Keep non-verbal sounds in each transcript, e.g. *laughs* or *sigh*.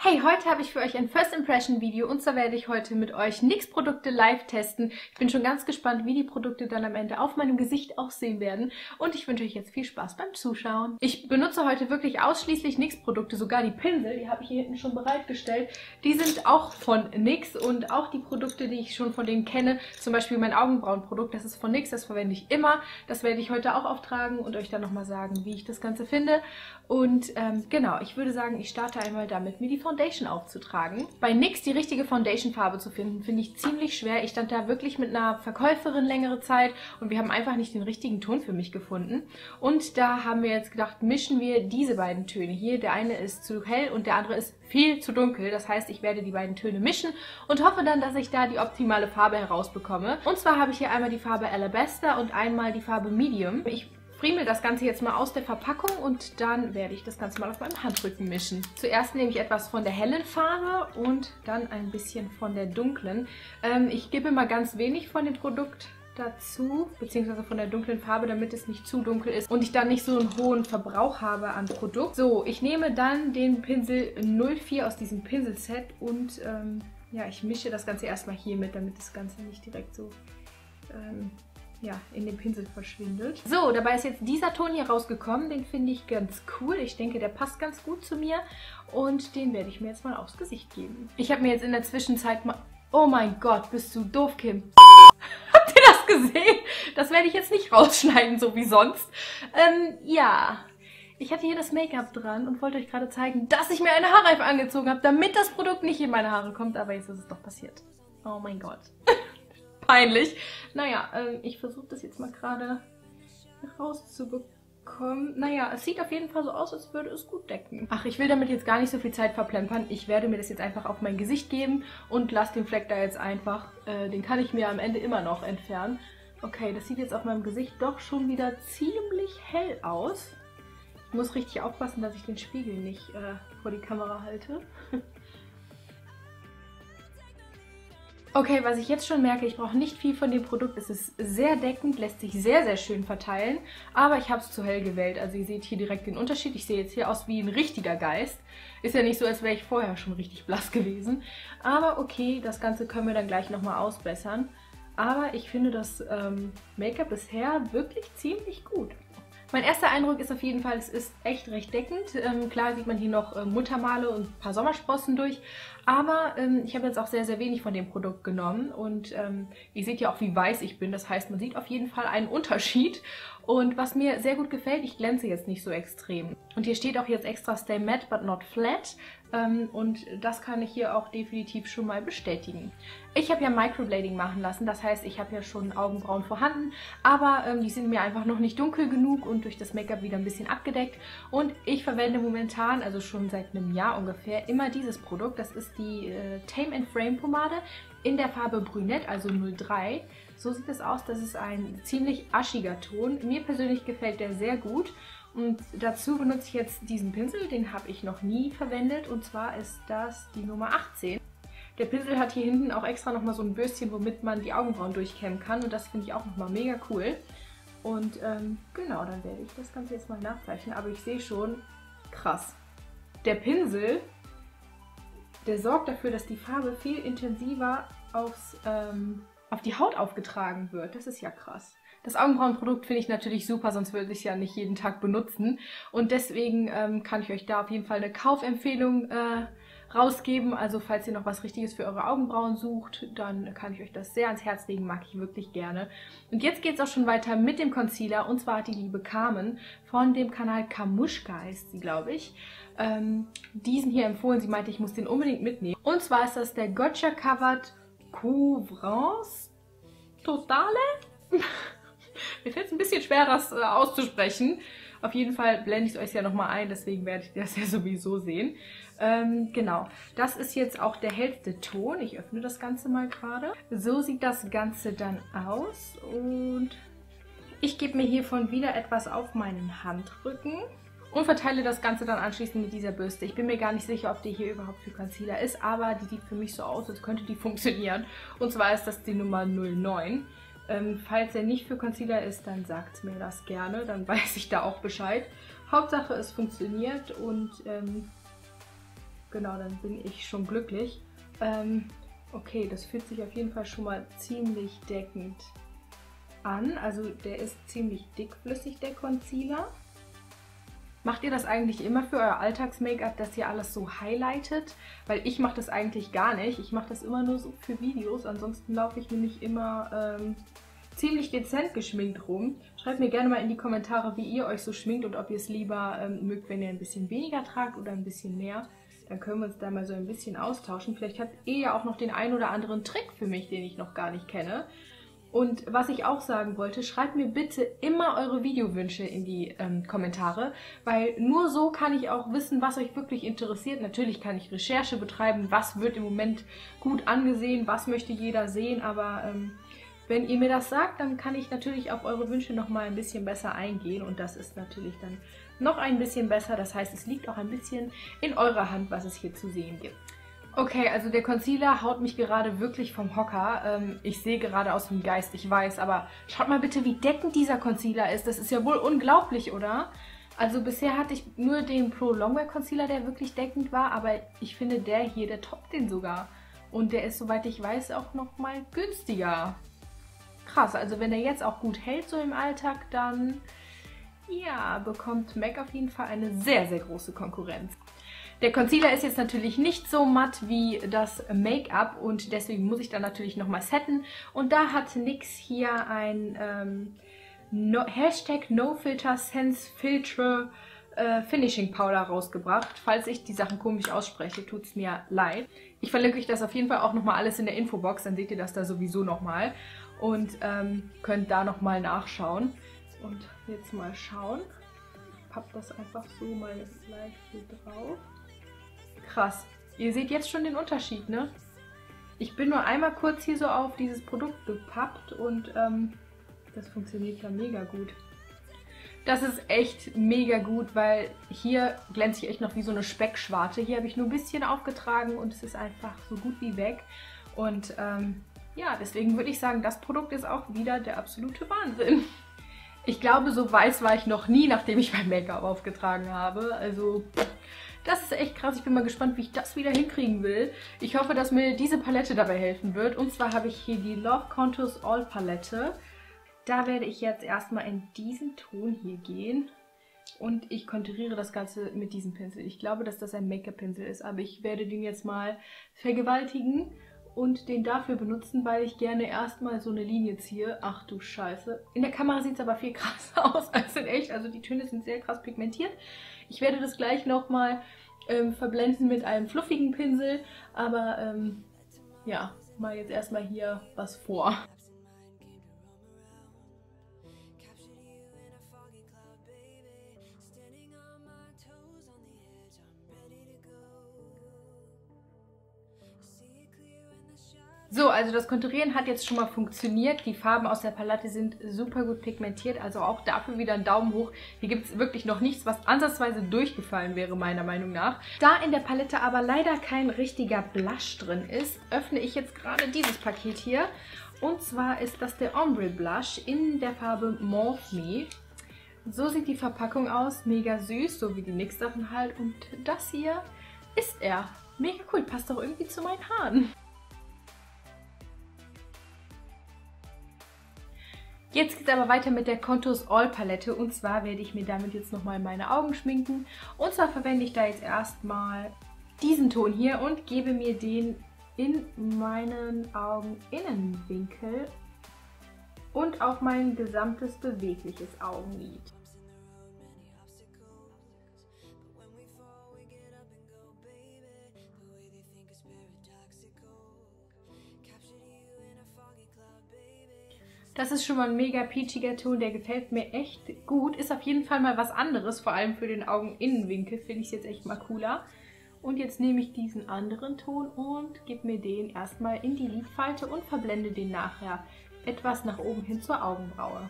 Hey, heute habe ich für euch ein First Impression Video und zwar werde ich heute mit euch NYX Produkte live testen. Ich bin schon ganz gespannt, wie die Produkte dann am Ende auf meinem Gesicht aussehen werden und ich wünsche euch jetzt viel Spaß beim Zuschauen. Ich benutze heute wirklich ausschließlich NYX Produkte, sogar die Pinsel, die habe ich hier hinten schon bereitgestellt. Die sind auch von NYX und auch die Produkte, die ich schon von denen kenne, zum Beispiel mein Augenbrauenprodukt, das ist von NYX, das verwende ich immer. Das werde ich heute auch auftragen und euch dann nochmal sagen, wie ich das Ganze finde. Und ähm, genau, ich würde sagen, ich starte einmal damit, mir die Foundation aufzutragen. Bei NYX die richtige Foundation-Farbe zu finden, finde ich ziemlich schwer. Ich stand da wirklich mit einer Verkäuferin längere Zeit und wir haben einfach nicht den richtigen Ton für mich gefunden. Und da haben wir jetzt gedacht, mischen wir diese beiden Töne hier. Der eine ist zu hell und der andere ist viel zu dunkel. Das heißt, ich werde die beiden Töne mischen und hoffe dann, dass ich da die optimale Farbe herausbekomme. Und zwar habe ich hier einmal die Farbe Alabaster und einmal die Farbe Medium. Ich friemel das Ganze jetzt mal aus der Verpackung und dann werde ich das Ganze mal auf meinem Handrücken mischen. Zuerst nehme ich etwas von der hellen Farbe und dann ein bisschen von der dunklen. Ähm, ich gebe mal ganz wenig von dem Produkt dazu, beziehungsweise von der dunklen Farbe, damit es nicht zu dunkel ist und ich dann nicht so einen hohen Verbrauch habe an Produkt. So, ich nehme dann den Pinsel 04 aus diesem Pinselset und ähm, ja, ich mische das Ganze erstmal hier mit, damit das Ganze nicht direkt so ähm, ja, in den Pinsel verschwindet. So, dabei ist jetzt dieser Ton hier rausgekommen. Den finde ich ganz cool. Ich denke, der passt ganz gut zu mir. Und den werde ich mir jetzt mal aufs Gesicht geben. Ich habe mir jetzt in der Zwischenzeit mal... Oh mein Gott, bist du doof, Kim. *laughs* Habt ihr das gesehen? Das werde ich jetzt nicht rausschneiden, so wie sonst. Ähm, ja... Ich hatte hier das Make-up dran und wollte euch gerade zeigen, dass ich mir eine Haarreife angezogen habe, damit das Produkt nicht in meine Haare kommt. Aber jetzt ist es doch passiert. Oh mein Gott. *laughs* peinlich. Naja, ähm, ich versuche das jetzt mal gerade rauszubekommen. Naja, es sieht auf jeden Fall so aus, als würde es gut decken. Ach, ich will damit jetzt gar nicht so viel Zeit verplempern. Ich werde mir das jetzt einfach auf mein Gesicht geben und lasse den Fleck da jetzt einfach. Äh, den kann ich mir am Ende immer noch entfernen. Okay, das sieht jetzt auf meinem Gesicht doch schon wieder ziemlich hell aus. Ich muss richtig aufpassen, dass ich den Spiegel nicht äh, vor die Kamera halte. *laughs* Okay, was ich jetzt schon merke, ich brauche nicht viel von dem Produkt. Es ist sehr deckend, lässt sich sehr, sehr schön verteilen. Aber ich habe es zu hell gewählt. Also ihr seht hier direkt den Unterschied. Ich sehe jetzt hier aus wie ein richtiger Geist. Ist ja nicht so, als wäre ich vorher schon richtig blass gewesen. Aber okay, das Ganze können wir dann gleich nochmal ausbessern. Aber ich finde das ähm, Make-up bisher wirklich ziemlich gut. Mein erster Eindruck ist auf jeden Fall, es ist echt recht deckend. Ähm, klar sieht man hier noch äh, Muttermale und ein paar Sommersprossen durch, aber ähm, ich habe jetzt auch sehr, sehr wenig von dem Produkt genommen und ähm, ihr seht ja auch, wie weiß ich bin. Das heißt, man sieht auf jeden Fall einen Unterschied und was mir sehr gut gefällt, ich glänze jetzt nicht so extrem. Und hier steht auch jetzt extra Stay Matte but not flat. Ähm, und das kann ich hier auch definitiv schon mal bestätigen. Ich habe ja Microblading machen lassen, das heißt, ich habe ja schon Augenbrauen vorhanden, aber ähm, die sind mir einfach noch nicht dunkel genug und durch das Make-up wieder ein bisschen abgedeckt. Und ich verwende momentan, also schon seit einem Jahr ungefähr, immer dieses Produkt. Das ist die äh, Tame Frame Pomade in der Farbe Brünette, also 03. So sieht es aus, das ist ein ziemlich aschiger Ton. Mir persönlich gefällt der sehr gut. Und dazu benutze ich jetzt diesen Pinsel, den habe ich noch nie verwendet. Und zwar ist das die Nummer 18. Der Pinsel hat hier hinten auch extra nochmal so ein Bürstchen, womit man die Augenbrauen durchkämmen kann. Und das finde ich auch nochmal mega cool. Und ähm, genau, dann werde ich das Ganze jetzt mal nachzeichnen. Aber ich sehe schon, krass. Der Pinsel, der sorgt dafür, dass die Farbe viel intensiver aufs ähm, auf die Haut aufgetragen wird. Das ist ja krass. Das Augenbrauenprodukt finde ich natürlich super, sonst würde ich es ja nicht jeden Tag benutzen. Und deswegen ähm, kann ich euch da auf jeden Fall eine Kaufempfehlung äh, rausgeben. Also falls ihr noch was Richtiges für eure Augenbrauen sucht, dann kann ich euch das sehr ans Herz legen, mag ich wirklich gerne. Und jetzt geht es auch schon weiter mit dem Concealer. Und zwar hat die liebe Carmen von dem Kanal Kamuschka heißt sie, glaube ich, ähm, diesen hier empfohlen. Sie meinte, ich muss den unbedingt mitnehmen. Und zwar ist das der Gotcha Covered Couvrance Totale. *laughs* Mir fällt es ein bisschen schwer, das äh, auszusprechen. Auf jeden Fall blende ich es euch ja nochmal ein, deswegen werdet ihr das *laughs* ja sowieso sehen. Ähm, genau, das ist jetzt auch der hellste Ton. Ich öffne das Ganze mal gerade. So sieht das Ganze dann aus und ich gebe mir hiervon wieder etwas auf meinen Handrücken und verteile das Ganze dann anschließend mit dieser Bürste. Ich bin mir gar nicht sicher, ob die hier überhaupt für Concealer ist, aber die sieht für mich so aus, als könnte die funktionieren. Und zwar ist das die Nummer 09. Ähm, falls er nicht für Concealer ist, dann sagt mir das gerne, dann *laughs* weiß ich da auch Bescheid. Hauptsache es funktioniert und ähm, genau, dann bin ich schon glücklich. Ähm, okay, das fühlt sich auf jeden Fall schon mal ziemlich deckend an. Also der ist ziemlich dickflüssig, der Concealer. Macht ihr das eigentlich immer für euer Alltags-Make-up, dass ihr alles so highlightet? Weil ich mache das eigentlich gar nicht. Ich mache das immer nur so für Videos. Ansonsten laufe ich nämlich immer ähm, ziemlich dezent geschminkt rum. Schreibt mir gerne mal in die Kommentare, wie ihr euch so schminkt und ob ihr es lieber ähm, mögt, wenn ihr ein bisschen weniger tragt oder ein bisschen mehr. Dann können wir uns da mal so ein bisschen austauschen. Vielleicht habt ihr ja auch noch den einen oder anderen Trick für mich, den ich noch gar nicht kenne. Und was ich auch sagen wollte, schreibt mir bitte immer eure Videowünsche in die ähm, Kommentare, weil nur so kann ich auch wissen, was euch wirklich interessiert. Natürlich kann ich Recherche betreiben, was wird im Moment gut angesehen, was möchte jeder sehen, aber ähm, wenn ihr mir das sagt, dann kann ich natürlich auf eure Wünsche nochmal ein bisschen besser eingehen und das ist natürlich dann noch ein bisschen besser. Das heißt, es liegt auch ein bisschen in eurer Hand, was es hier zu sehen gibt. Okay, also der Concealer haut mich gerade wirklich vom Hocker. Ähm, ich sehe gerade aus dem Geist, ich weiß, aber schaut mal bitte, wie deckend dieser Concealer ist. Das ist ja wohl unglaublich, oder? Also bisher hatte ich nur den Pro Longwear Concealer, der wirklich deckend war, aber ich finde der hier, der toppt den sogar. Und der ist, soweit ich weiß, auch nochmal günstiger. Krass, also wenn der jetzt auch gut hält so im Alltag, dann ja, bekommt MAC auf jeden Fall eine sehr, sehr große Konkurrenz. Der Concealer ist jetzt natürlich nicht so matt wie das Make-up und deswegen muss ich dann natürlich nochmal setten. Und da hat NYX hier ein ähm, no, Hashtag NoFilterSenseFilter äh, Finishing Powder rausgebracht. Falls ich die Sachen komisch ausspreche, tut es mir leid. Ich verlinke euch das auf jeden Fall auch nochmal alles in der Infobox, dann seht ihr das da sowieso nochmal. Und ähm, könnt da nochmal nachschauen. Und jetzt mal schauen. Ich pappe das einfach so mal gleich hier drauf. Krass. Ihr seht jetzt schon den Unterschied, ne? Ich bin nur einmal kurz hier so auf dieses Produkt gepappt und ähm, das funktioniert ja mega gut. Das ist echt mega gut, weil hier glänze ich echt noch wie so eine Speckschwarte. Hier habe ich nur ein bisschen aufgetragen und es ist einfach so gut wie weg. Und ähm, ja, deswegen würde ich sagen, das Produkt ist auch wieder der absolute Wahnsinn. Ich glaube, so weiß war ich noch nie, nachdem ich mein Make-up aufgetragen habe. Also das ist echt krass. Ich bin mal gespannt, wie ich das wieder hinkriegen will. Ich hoffe, dass mir diese Palette dabei helfen wird. Und zwar habe ich hier die Love Contours All Palette. Da werde ich jetzt erstmal in diesen Ton hier gehen. Und ich konturiere das Ganze mit diesem Pinsel. Ich glaube, dass das ein Make-up-Pinsel ist, aber ich werde den jetzt mal vergewaltigen und den dafür benutzen, weil ich gerne erstmal so eine Linie ziehe. Ach du Scheiße. In der Kamera sieht es aber viel *laughs* krasser aus als in echt. Also die Töne sind sehr krass pigmentiert. Ich werde das gleich nochmal ähm, verblenden mit einem fluffigen Pinsel. Aber ähm, ja, mal jetzt erstmal hier was vor. So, also das Konturieren hat jetzt schon mal funktioniert. Die Farben aus der Palette sind super gut pigmentiert, also auch dafür wieder ein Daumen hoch. Hier gibt es wirklich noch nichts, was ansatzweise durchgefallen wäre, meiner Meinung nach. Da in der Palette aber leider kein richtiger Blush drin ist, öffne ich jetzt gerade dieses Paket hier. Und zwar ist das der Ombre Blush in der Farbe Morph Me. So sieht die Verpackung aus, mega süß, so wie die NYX-Sachen halt. Und das hier ist er. Mega cool, passt doch irgendwie zu meinen Haaren. Jetzt geht es aber weiter mit der Contours All Palette und zwar werde ich mir damit jetzt nochmal meine Augen schminken. Und zwar verwende ich da jetzt erstmal diesen Ton hier und gebe mir den in meinen Augeninnenwinkel und auf mein gesamtes bewegliches Augenlid. Das ist schon mal ein mega peachiger Ton, der gefällt mir echt gut. Ist auf jeden Fall mal was anderes, vor allem für den Augeninnenwinkel finde ich es jetzt echt mal cooler. Und jetzt nehme ich diesen anderen Ton und gebe mir den erstmal in die Lidfalte und verblende den nachher etwas nach oben hin zur Augenbraue.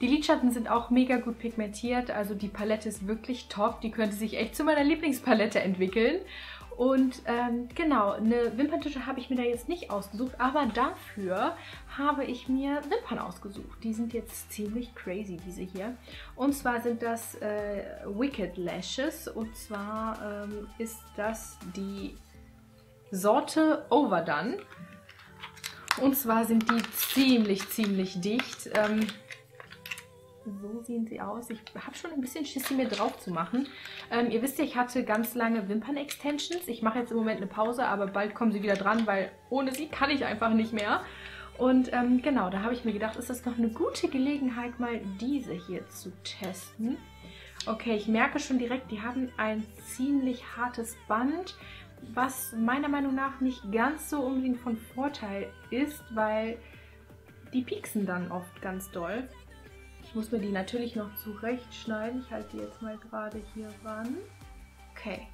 Die Lidschatten sind auch mega gut pigmentiert, also die Palette ist wirklich top. Die könnte sich echt zu meiner Lieblingspalette entwickeln. Und ähm, genau, eine Wimperntusche habe ich mir da jetzt nicht ausgesucht, aber dafür habe ich mir Wimpern ausgesucht. Die sind jetzt ziemlich crazy, diese hier. Und zwar sind das äh, Wicked Lashes und zwar ähm, ist das die Sorte Overdone. Und zwar sind die ziemlich, ziemlich dicht. Ähm, so sehen sie aus. Ich habe schon ein bisschen Schiss, sie mir drauf zu machen. Ähm, ihr wisst ja, ich hatte ganz lange Wimpern-Extensions. Ich mache jetzt im Moment eine Pause, aber bald kommen sie wieder dran, weil ohne sie kann ich einfach nicht mehr. Und ähm, genau, da habe ich mir gedacht, ist das noch eine gute Gelegenheit, mal diese hier zu testen. Okay, ich merke schon direkt, die haben ein ziemlich hartes Band, was meiner Meinung nach nicht ganz so unbedingt von Vorteil ist, weil die pieksen dann oft ganz doll. Ich muss mir die natürlich noch zurechtschneiden. Ich halte die jetzt mal gerade hier ran. Okay.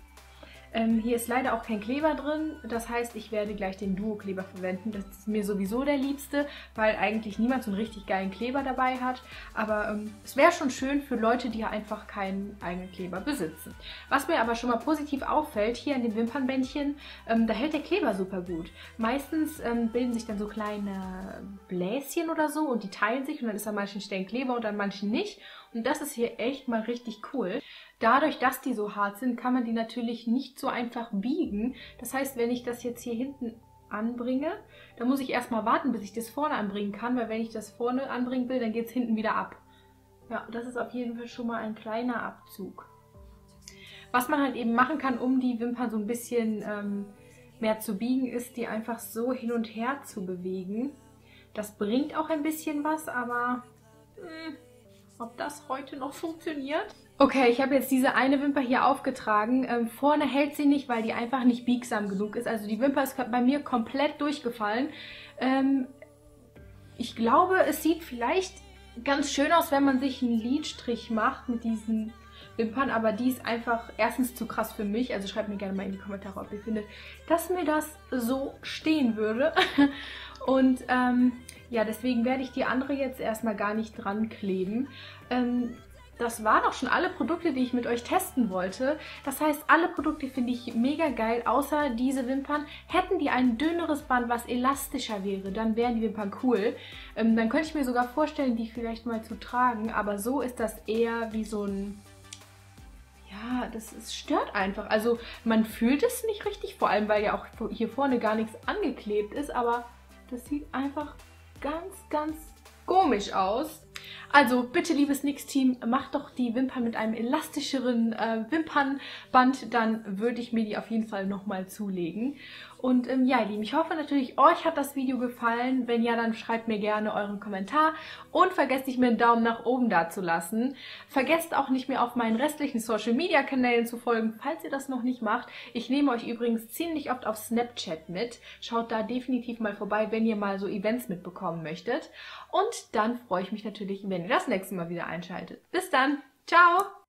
Ähm, hier ist leider auch kein Kleber drin, das heißt, ich werde gleich den Duo-Kleber verwenden. Das ist mir sowieso der liebste, weil eigentlich niemand so einen richtig geilen Kleber dabei hat. Aber ähm, es wäre schon schön für Leute, die einfach keinen eigenen Kleber besitzen. Was mir aber schon mal positiv auffällt, hier an den Wimpernbändchen, ähm, da hält der Kleber super gut. Meistens ähm, bilden sich dann so kleine Bläschen oder so und die teilen sich und dann ist an manchen Stellen Kleber und an manchen nicht. Und das ist hier echt mal richtig cool. Dadurch, dass die so hart sind, kann man die natürlich nicht so einfach biegen. Das heißt, wenn ich das jetzt hier hinten anbringe, dann muss ich erstmal warten, bis ich das vorne anbringen kann, weil wenn ich das vorne anbringen will, dann geht es hinten wieder ab. Ja, das ist auf jeden Fall schon mal ein kleiner Abzug. Was man halt eben machen kann, um die Wimpern so ein bisschen ähm, mehr zu biegen, ist, die einfach so hin und her zu bewegen. Das bringt auch ein bisschen was, aber mh, hm, ob das heute noch funktioniert? Okay, ich habe jetzt diese eine Wimper hier aufgetragen. Ähm, vorne hält sie nicht, weil die einfach nicht biegsam genug ist. Also die Wimper ist bei mir komplett durchgefallen. Ähm, ich glaube, es sieht vielleicht ganz schön aus, wenn man sich einen Lidstrich macht mit diesen Wimpern, aber die ist einfach erstens zu krass für mich. Also schreibt mir gerne mal in die Kommentare, ob ihr findet, dass mir das so stehen würde. *laughs* Und ähm, ja, deswegen werde ich die andere jetzt erstmal gar nicht dran kleben. Ähm, das waren auch schon alle Produkte, die ich mit euch testen wollte. Das heißt, alle Produkte finde ich mega geil, außer diese Wimpern. Hätten die ein dünneres Band, was elastischer wäre, dann wären die Wimpern cool. Ähm, dann könnte ich mir sogar vorstellen, die vielleicht mal zu tragen. Aber so ist das eher wie so ein... Ja, das ist, stört einfach. Also man fühlt es nicht richtig, vor allem weil ja auch hier vorne gar nichts angeklebt ist. Aber das sieht einfach ganz, ganz komisch aus. Also bitte, liebes NYX-Team, macht doch die Wimpern mit einem elastischeren äh, Wimpernband, dann würde ich mir die auf jeden Fall nochmal zulegen. Und ähm, ja, ihr Lieben, ich hoffe natürlich, euch hat das Video gefallen. Wenn ja, dann schreibt mir gerne euren Kommentar und vergesst nicht, mir einen Daumen nach oben da zu lassen. Vergesst auch nicht mehr auf meinen restlichen Social-Media-Kanälen zu folgen, falls ihr das noch nicht macht. Ich nehme euch übrigens ziemlich oft auf Snapchat mit. Schaut da definitiv mal vorbei, wenn ihr mal so Events mitbekommen möchtet. Und dann freue ich mich natürlich, wenn ihr das nächste Mal wieder einschaltet. Bis dann. Ciao!